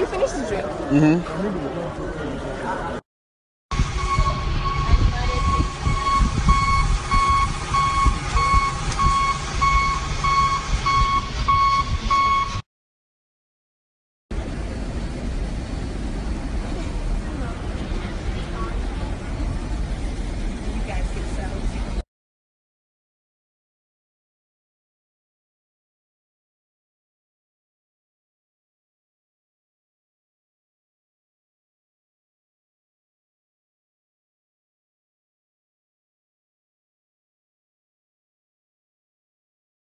you finished the drink? Mm-hmm.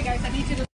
Hey guys, I need you to